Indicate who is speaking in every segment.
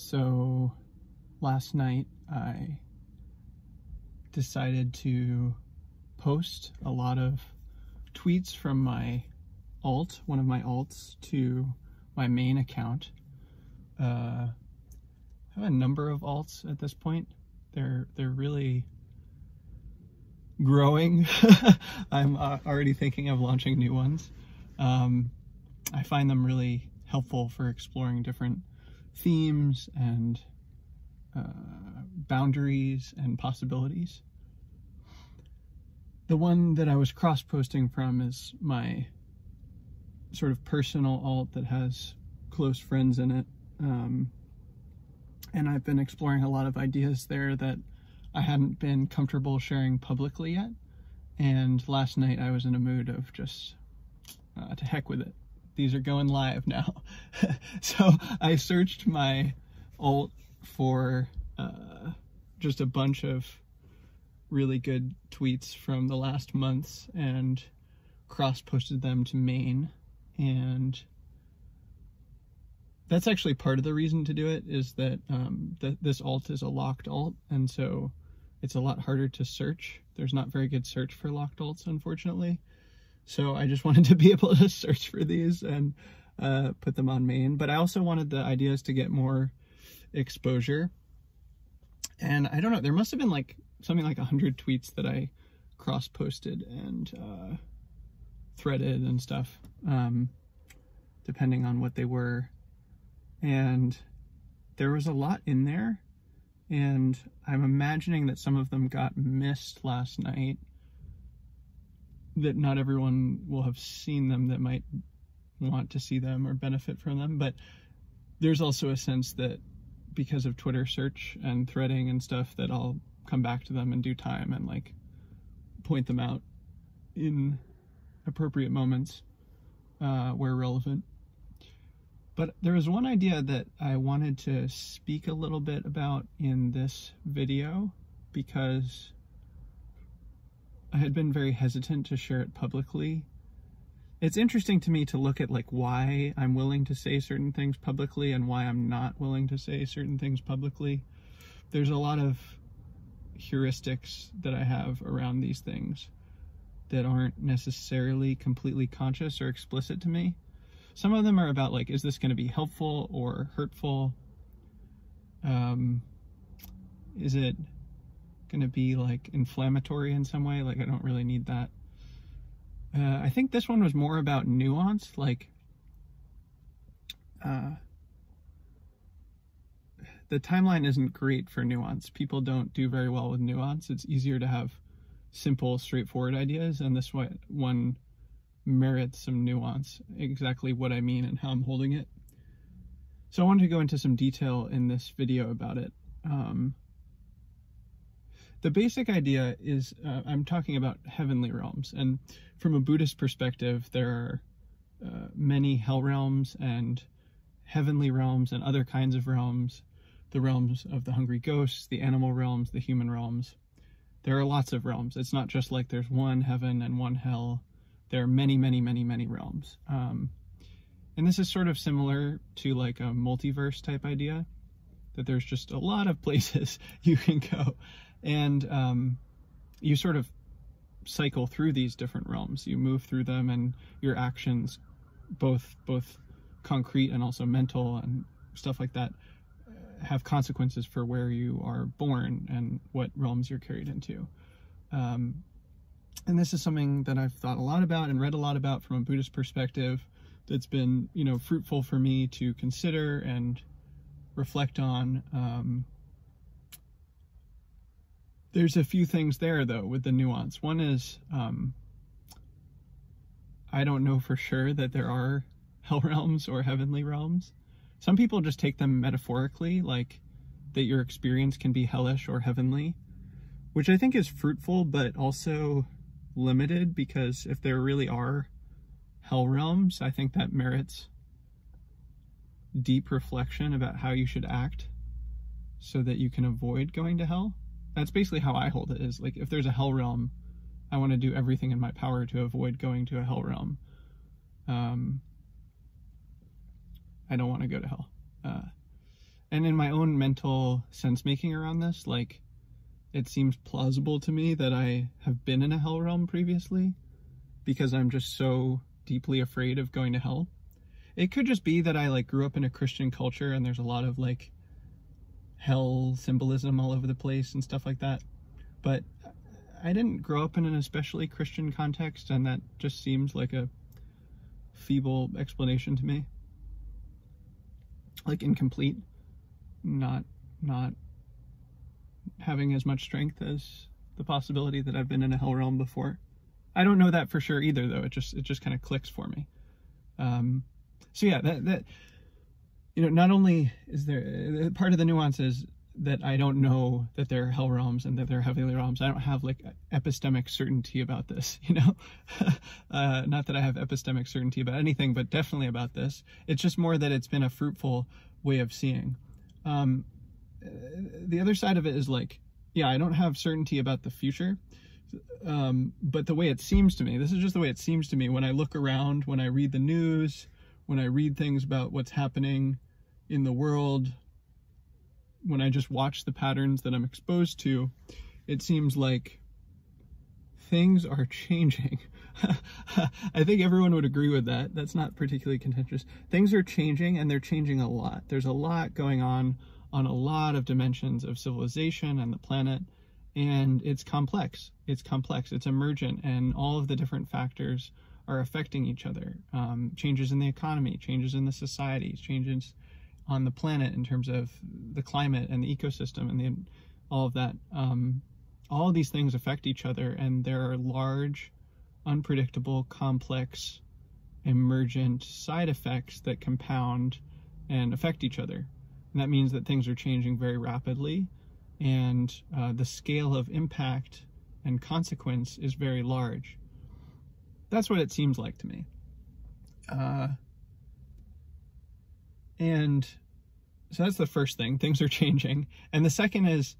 Speaker 1: So last night I decided to post a lot of tweets from my alt, one of my alts, to my main account. Uh, I have a number of alts at this point. They're they're really growing. I'm uh, already thinking of launching new ones. Um, I find them really helpful for exploring different themes and uh, boundaries and possibilities. The one that I was cross posting from is my sort of personal alt that has close friends in it. Um, and I've been exploring a lot of ideas there that I hadn't been comfortable sharing publicly yet. And last night I was in a mood of just uh, to heck with it. These are going live now. so I searched my alt for uh, just a bunch of really good tweets from the last months and cross posted them to main and that's actually part of the reason to do it is that um, th this alt is a locked alt. And so it's a lot harder to search. There's not very good search for locked alts unfortunately so I just wanted to be able to search for these and uh, put them on main but I also wanted the ideas to get more exposure and I don't know there must have been like something like 100 tweets that I cross posted and uh, threaded and stuff, um, depending on what they were. And there was a lot in there. And I'm imagining that some of them got missed last night. That not everyone will have seen them that might want to see them or benefit from them. But there's also a sense that because of Twitter search and threading and stuff, that I'll come back to them in due time and like point them out in appropriate moments uh, where relevant. But there was one idea that I wanted to speak a little bit about in this video because I had been very hesitant to share it publicly. It's interesting to me to look at like why I'm willing to say certain things publicly and why I'm not willing to say certain things publicly. There's a lot of heuristics that I have around these things that aren't necessarily completely conscious or explicit to me. Some of them are about like, is this going to be helpful or hurtful? Um, is it going to be like inflammatory in some way? Like, I don't really need that. Uh, I think this one was more about nuance, like, uh, the timeline isn't great for nuance. People don't do very well with nuance. It's easier to have simple, straightforward ideas, and this one merits some nuance, exactly what I mean and how I'm holding it. So I wanted to go into some detail in this video about it. Um, the basic idea is uh, I'm talking about heavenly realms, and from a Buddhist perspective, there are uh, many hell realms and heavenly realms and other kinds of realms, the realms of the hungry ghosts, the animal realms, the human realms there are lots of realms. It's not just like there's one heaven and one hell. There are many, many, many, many realms. Um, and this is sort of similar to like a multiverse type idea, that there's just a lot of places you can go. And um, you sort of cycle through these different realms. You move through them and your actions, both both concrete and also mental and stuff like that, have consequences for where you are born and what realms you're carried into. Um, and this is something that I've thought a lot about and read a lot about from a Buddhist perspective that's been, you know, fruitful for me to consider and reflect on. Um, there's a few things there though with the nuance. One is um, I don't know for sure that there are hell realms or heavenly realms. Some people just take them metaphorically, like that your experience can be hellish or heavenly, which I think is fruitful, but also limited because if there really are hell realms, I think that merits deep reflection about how you should act so that you can avoid going to hell. That's basically how I hold it is like if there's a hell realm, I want to do everything in my power to avoid going to a hell realm. Um, I don't want to go to hell. Uh, and in my own mental sense making around this, like it seems plausible to me that I have been in a hell realm previously because I'm just so deeply afraid of going to hell. It could just be that I like grew up in a Christian culture and there's a lot of like hell symbolism all over the place and stuff like that. But I didn't grow up in an especially Christian context and that just seems like a feeble explanation to me. Like incomplete, not not having as much strength as the possibility that I've been in a hell realm before. I don't know that for sure either, though. It just it just kind of clicks for me. Um, so yeah, that that you know, not only is there uh, part of the nuance is that I don't know that they're hell realms and that they're heavenly realms. I don't have like epistemic certainty about this, you know. uh, not that I have epistemic certainty about anything, but definitely about this. It's just more that it's been a fruitful way of seeing. Um, the other side of it is like, yeah, I don't have certainty about the future. Um, but the way it seems to me, this is just the way it seems to me when I look around, when I read the news, when I read things about what's happening in the world, when I just watch the patterns that I'm exposed to, it seems like things are changing. I think everyone would agree with that. That's not particularly contentious. Things are changing and they're changing a lot. There's a lot going on on a lot of dimensions of civilization and the planet. And it's complex. It's complex. It's emergent, and all of the different factors are affecting each other. Um, changes in the economy, changes in the society, changes on the planet in terms of the climate and the ecosystem and the, all of that. Um, all of these things affect each other, and there are large, unpredictable, complex, emergent side effects that compound and affect each other. And that means that things are changing very rapidly and uh, the scale of impact and consequence is very large. That's what it seems like to me. Uh, and so that's the first thing. Things are changing. And the second is,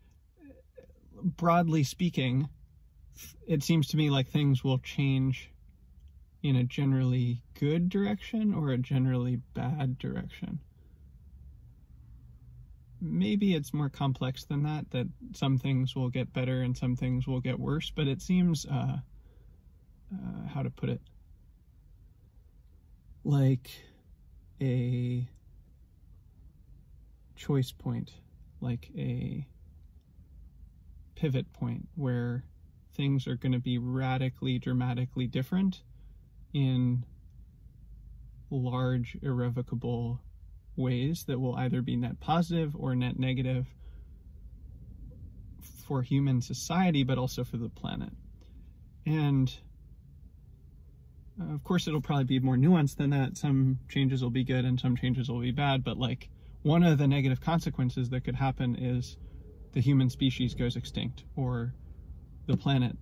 Speaker 1: broadly speaking, it seems to me like things will change in a generally good direction or a generally bad direction maybe it's more complex than that, that some things will get better and some things will get worse, but it seems, uh, uh, how to put it, like a choice point, like a pivot point where things are going to be radically, dramatically different in large, irrevocable ways that will either be net positive or net negative for human society, but also for the planet. And uh, of course, it'll probably be more nuanced than that. Some changes will be good and some changes will be bad, but like one of the negative consequences that could happen is the human species goes extinct or the planet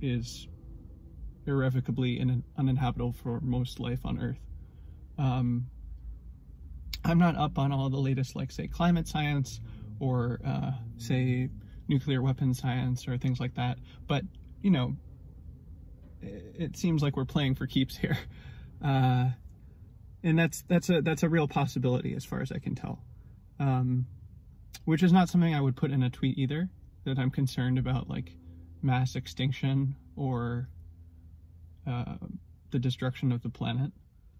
Speaker 1: is irrevocably in, uninhabitable for most life on Earth. Um, I'm not up on all the latest, like, say, climate science or, uh, say, nuclear weapon science or things like that. But, you know, it seems like we're playing for keeps here. Uh, and that's that's a that's a real possibility as far as I can tell. Um, which is not something I would put in a tweet either. That I'm concerned about like mass extinction or uh, the destruction of the planet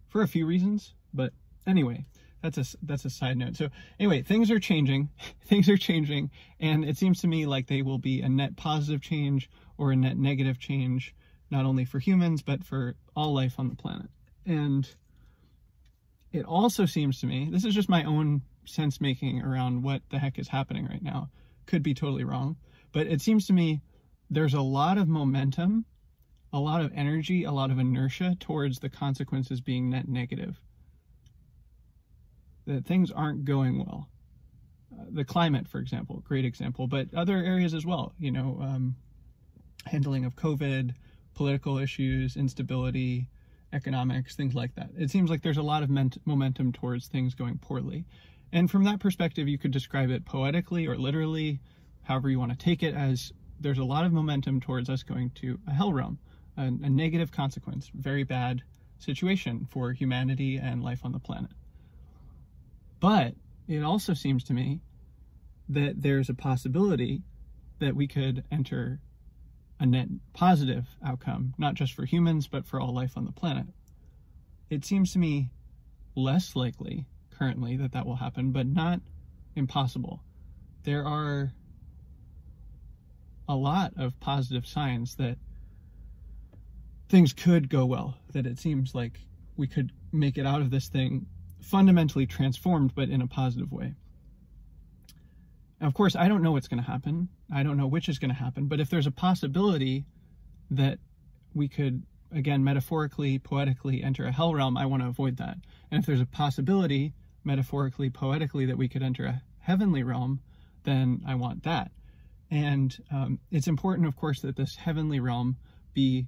Speaker 1: for a few reasons. But anyway, that's a that's a side note. So anyway, things are changing. things are changing, and it seems to me like they will be a net positive change or a net negative change, not only for humans but for all life on the planet. And it also seems to me, this is just my own sense making around what the heck is happening right now. Could be totally wrong, but it seems to me there's a lot of momentum, a lot of energy, a lot of inertia towards the consequences being net negative that things aren't going well. Uh, the climate, for example, great example, but other areas as well. You know, um, handling of COVID, political issues, instability, economics, things like that. It seems like there's a lot of momentum towards things going poorly. And from that perspective, you could describe it poetically or literally, however you want to take it, as there's a lot of momentum towards us going to a hell realm, a, a negative consequence, very bad situation for humanity and life on the planet. But it also seems to me that there's a possibility that we could enter a net positive outcome, not just for humans, but for all life on the planet. It seems to me less likely currently that that will happen, but not impossible. There are a lot of positive signs that things could go well, that it seems like we could make it out of this thing fundamentally transformed, but in a positive way. Of course, I don't know what's going to happen. I don't know which is going to happen, but if there's a possibility that we could, again, metaphorically, poetically enter a hell realm, I want to avoid that. And if there's a possibility, metaphorically, poetically, that we could enter a heavenly realm, then I want that. And um, it's important, of course, that this heavenly realm be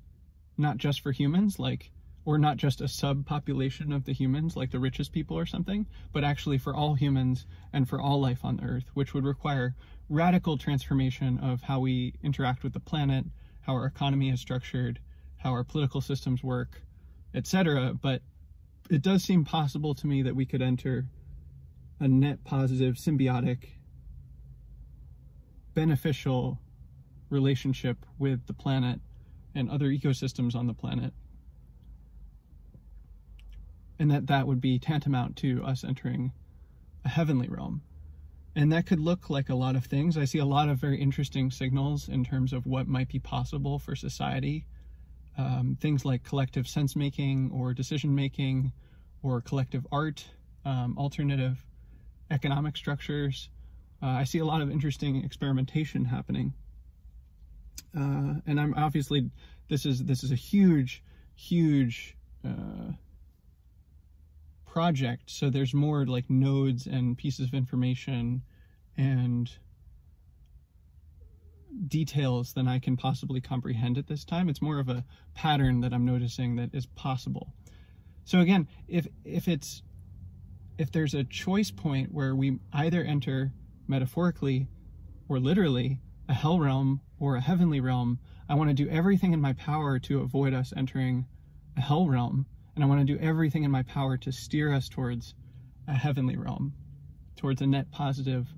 Speaker 1: not just for humans, like, or not just a subpopulation of the humans, like the richest people or something, but actually for all humans and for all life on Earth, which would require radical transformation of how we interact with the planet, how our economy is structured, how our political systems work, etc. But it does seem possible to me that we could enter a net positive, symbiotic, beneficial relationship with the planet and other ecosystems on the planet. And that that would be tantamount to us entering a heavenly realm. And that could look like a lot of things. I see a lot of very interesting signals in terms of what might be possible for society. Um, things like collective sense making or decision making or collective art, um, alternative economic structures. Uh, I see a lot of interesting experimentation happening. Uh, and I'm obviously this is this is a huge, huge uh, project. So there's more like nodes and pieces of information and details than I can possibly comprehend at this time. It's more of a pattern that I'm noticing that is possible. So again, if if it's if there's a choice point where we either enter metaphorically or literally a hell realm or a heavenly realm, I want to do everything in my power to avoid us entering a hell realm. And I want to do everything in my power to steer us towards a heavenly realm, towards a net positive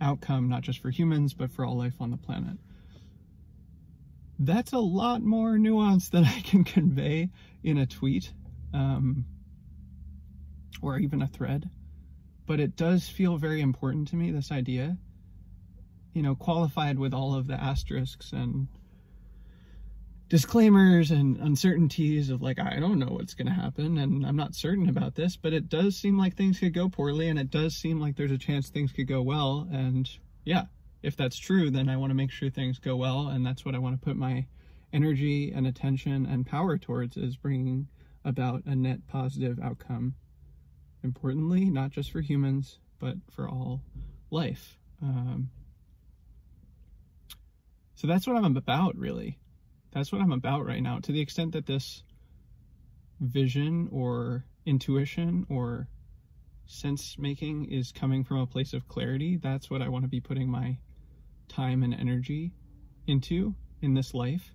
Speaker 1: outcome, not just for humans, but for all life on the planet. That's a lot more nuance than I can convey in a tweet. Um, or even a thread. But it does feel very important to me, this idea. You know, qualified with all of the asterisks and disclaimers and uncertainties of like, I don't know what's going to happen and I'm not certain about this, but it does seem like things could go poorly and it does seem like there's a chance things could go well. And yeah, if that's true, then I want to make sure things go well. And that's what I want to put my energy and attention and power towards is bringing about a net positive outcome importantly, not just for humans, but for all life. Um, so that's what I'm about, really. That's what I'm about right now. To the extent that this vision or intuition or sense making is coming from a place of clarity, that's what I want to be putting my time and energy into in this life,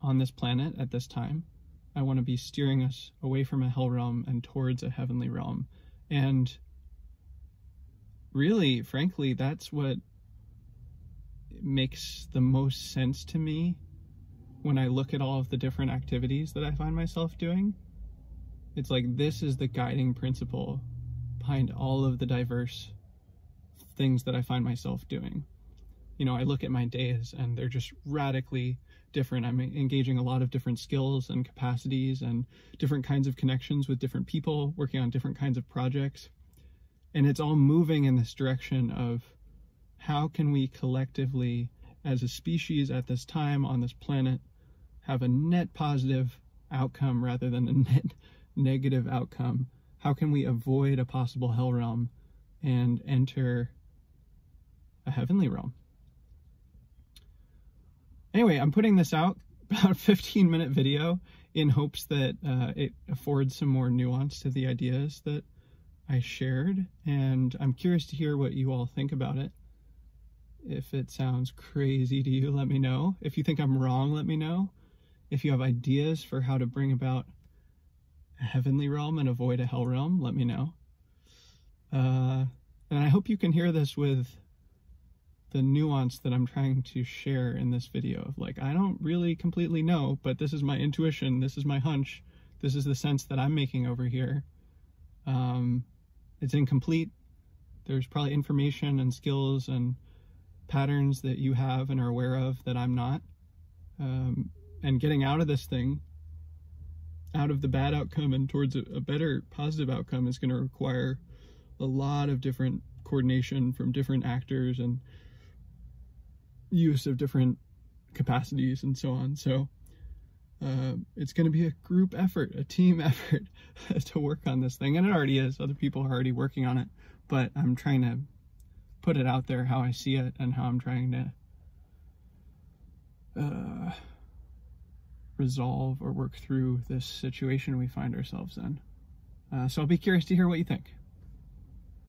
Speaker 1: on this planet at this time. I want to be steering us away from a hell realm and towards a heavenly realm. And really, frankly, that's what makes the most sense to me when I look at all of the different activities that I find myself doing. It's like this is the guiding principle behind all of the diverse things that I find myself doing. You know, I look at my days and they're just radically different. I'm engaging a lot of different skills and capacities and different kinds of connections with different people, working on different kinds of projects. And it's all moving in this direction of how can we collectively, as a species at this time on this planet, have a net positive outcome rather than a net negative outcome? How can we avoid a possible hell realm and enter a heavenly realm? Anyway, I'm putting this out, about a 15 minute video, in hopes that uh, it affords some more nuance to the ideas that I shared. And I'm curious to hear what you all think about it. If it sounds crazy to you, let me know. If you think I'm wrong, let me know. If you have ideas for how to bring about a heavenly realm and avoid a hell realm, let me know. Uh, and I hope you can hear this with the nuance that I'm trying to share in this video of like, I don't really completely know, but this is my intuition, this is my hunch, this is the sense that I'm making over here. Um, it's incomplete. There's probably information and skills and patterns that you have and are aware of that I'm not. Um, and getting out of this thing, out of the bad outcome and towards a, a better positive outcome is going to require a lot of different coordination from different actors and use of different capacities and so on. So uh, it's going to be a group effort, a team effort to work on this thing. And it already is. Other people are already working on it. But I'm trying to put it out there how I see it and how I'm trying to uh, resolve or work through this situation we find ourselves in. Uh, so I'll be curious to hear what you think.